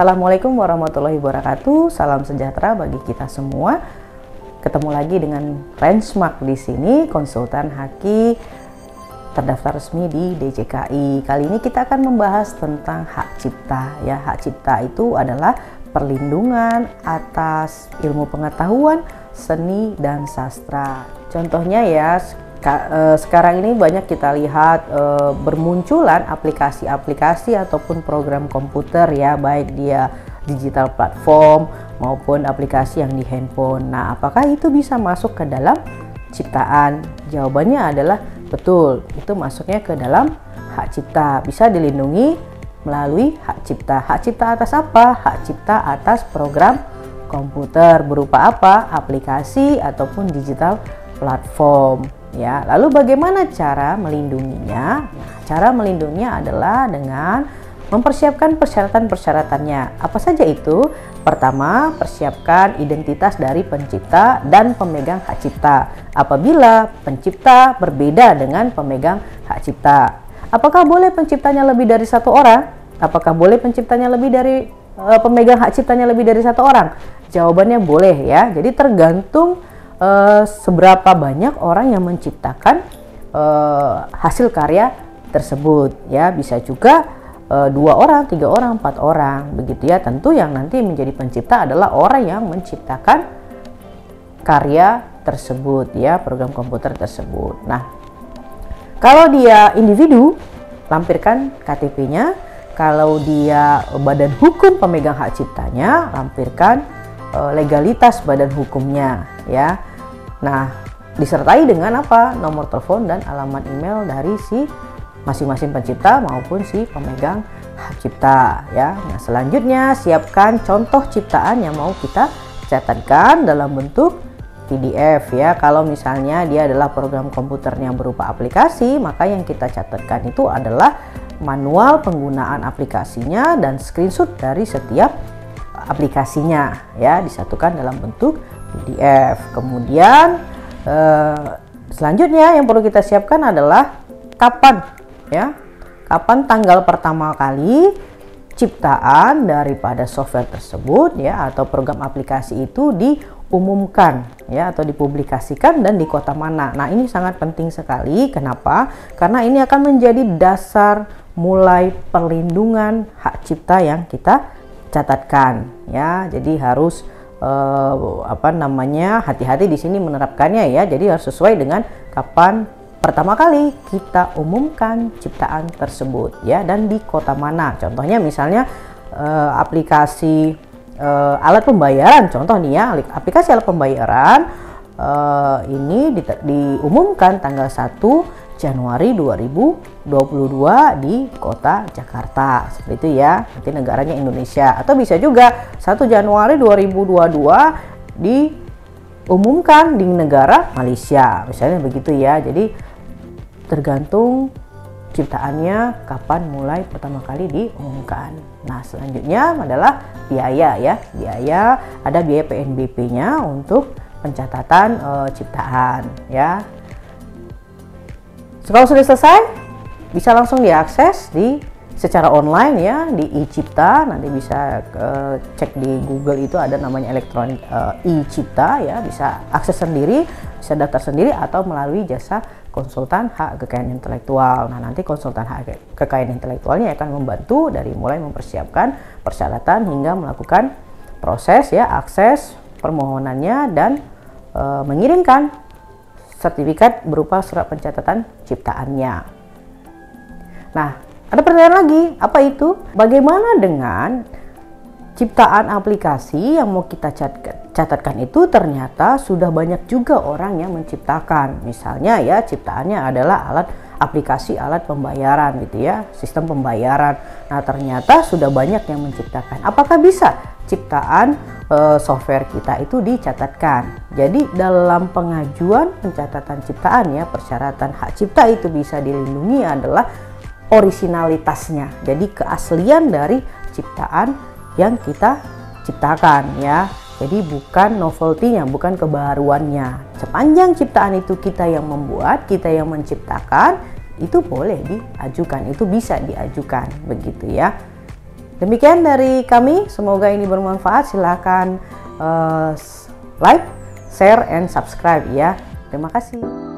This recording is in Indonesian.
Assalamualaikum warahmatullahi wabarakatuh. Salam sejahtera bagi kita semua. Ketemu lagi dengan Rensmark di sini, konsultan haki terdaftar resmi di DJKI. Kali ini kita akan membahas tentang hak cipta. Ya, hak cipta itu adalah perlindungan atas ilmu pengetahuan, seni dan sastra. Contohnya ya sekarang ini banyak kita lihat uh, bermunculan aplikasi-aplikasi ataupun program komputer ya baik dia digital platform maupun aplikasi yang di handphone. Nah, apakah itu bisa masuk ke dalam ciptaan? Jawabannya adalah betul. Itu masuknya ke dalam hak cipta. Bisa dilindungi melalui hak cipta. Hak cipta atas apa? Hak cipta atas program komputer berupa apa? Aplikasi ataupun digital platform ya. Lalu bagaimana cara melindunginya? Nah, cara melindunginya adalah dengan mempersiapkan persyaratan-persyaratannya. Apa saja itu? Pertama, persiapkan identitas dari pencipta dan pemegang hak cipta. Apabila pencipta berbeda dengan pemegang hak cipta. Apakah boleh penciptanya lebih dari satu orang? Apakah boleh penciptanya lebih dari uh, pemegang hak ciptanya lebih dari satu orang? Jawabannya boleh ya. Jadi tergantung uh, seberapa banyak orang yang menciptakan uh, hasil karya tersebut ya? Bisa juga uh, dua orang tiga orang empat orang begitu ya? Tentu yang nanti menjadi pencipta adalah orang yang menciptakan karya tersebut ya? Program komputer tersebut. Nah kalau dia individu lampirkan KTP-nya kalau dia badan hukum pemegang hak ciptanya lampirkan legalitas badan hukumnya ya Nah, disertai dengan apa? Nomor telepon dan alamat email dari si masing-masing pencipta maupun si pemegang hak cipta ya. Nah, selanjutnya siapkan contoh ciptaan yang mau kita catatkan dalam bentuk PDF ya. Kalau misalnya dia adalah program komputer yang berupa aplikasi, maka yang kita catatkan itu adalah manual penggunaan aplikasinya dan screenshot dari setiap aplikasinya ya disatukan dalam bentuk PDF. Kemudian eh, selanjutnya yang perlu kita siapkan adalah kapan ya. Kapan tanggal pertama kali ciptaan daripada software tersebut ya atau program aplikasi itu diumumkan ya atau dipublikasikan dan di kota mana. Nah, ini sangat penting sekali. Kenapa? Karena ini akan menjadi dasar mulai perlindungan hak cipta yang kita catatkan ya. Jadi harus uh, apa namanya hati-hati di sini menerapkannya ya. Jadi harus sesuai dengan kapan pertama kali kita umumkan ciptaan tersebut ya dan di kota mana. Contohnya misalnya uh, aplikasi uh, alat pembayaran. Contoh nih ya aplikasi alat pembayaran uh, ini di, diumumkan tanggal 1 Januari 2022 di kota Jakarta. Seperti itu ya. Nanti negaranya Indonesia atau bisa juga 1 Januari 2022 diumumkan di negara Malaysia. Misalnya begitu ya. Jadi tergantung ciptaannya kapan mulai pertama kali diumumkan. Nah, selanjutnya adalah biaya ya. Biaya ada biaya PNBP-nya untuk pencatatan e, ciptaan ya kalau sudah selesai, bisa langsung diakses di secara online ya di e-cipta. Nanti bisa uh, cek di Google itu ada namanya elektronik uh, e-cipta ya. Bisa akses sendiri bisa daftar sendiri atau melalui jasa konsultan hak kekayaan intelektual. Nah nanti konsultan hak kekayaan intelektualnya akan membantu dari mulai mempersiapkan persyaratan hingga melakukan proses ya akses permohonannya dan uh, mengirimkan sertifikat berupa surat pencatatan ciptaannya. Nah, ada pertanyaan lagi, apa itu? Bagaimana dengan ciptaan aplikasi yang mau kita catatkan itu ternyata sudah banyak juga orang yang menciptakan. Misalnya ya, ciptaannya adalah alat aplikasi alat pembayaran gitu ya, sistem pembayaran. Nah, ternyata sudah banyak yang menciptakan. Apakah bisa ciptaan e, software kita itu dicatatkan. Jadi dalam pengajuan pencatatan ciptaan ya persyaratan hak cipta itu bisa dilindungi adalah originalitasnya. Jadi keaslian dari ciptaan yang kita ciptakan ya. Jadi bukan novelty-nya, bukan kebaruannya. Sepanjang ciptaan itu kita yang membuat, kita yang menciptakan, itu boleh diajukan, itu bisa diajukan begitu ya. Demikian dari kami, semoga ini bermanfaat. Silahkan uh, like, share, and subscribe ya. Terima kasih.